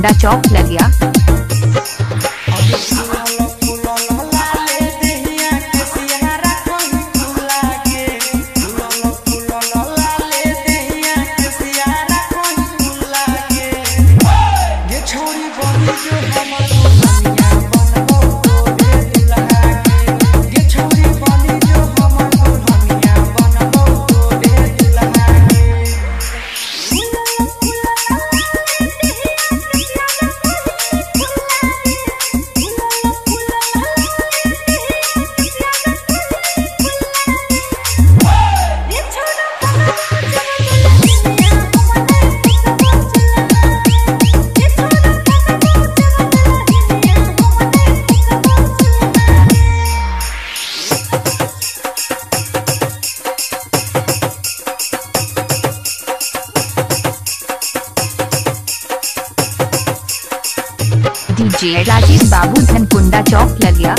धनकुंडा चौक ललिया डीजे राजीव बाबू धनकुंडा चौक Laliya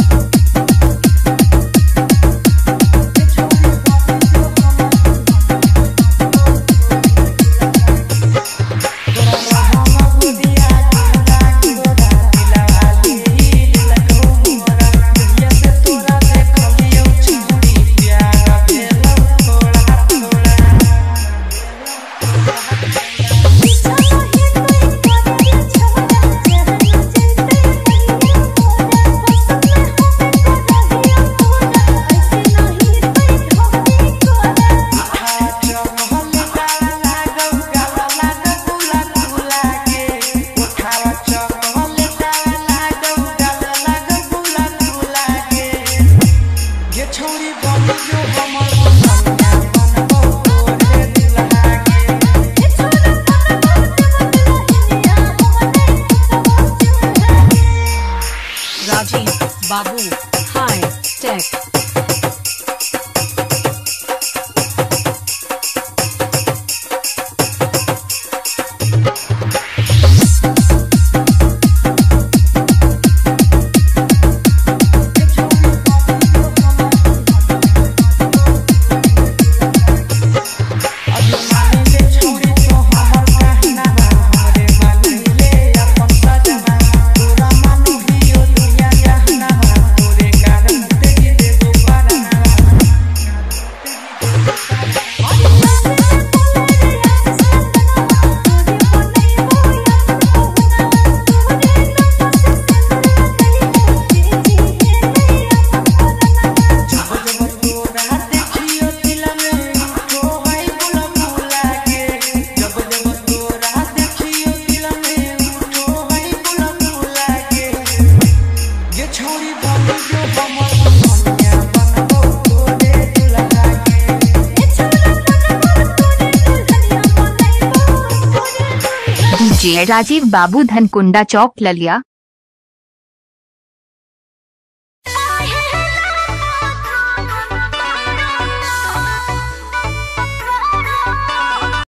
Babu High Tech DJ Rajiv Babu Dhankunda चौक ललिया।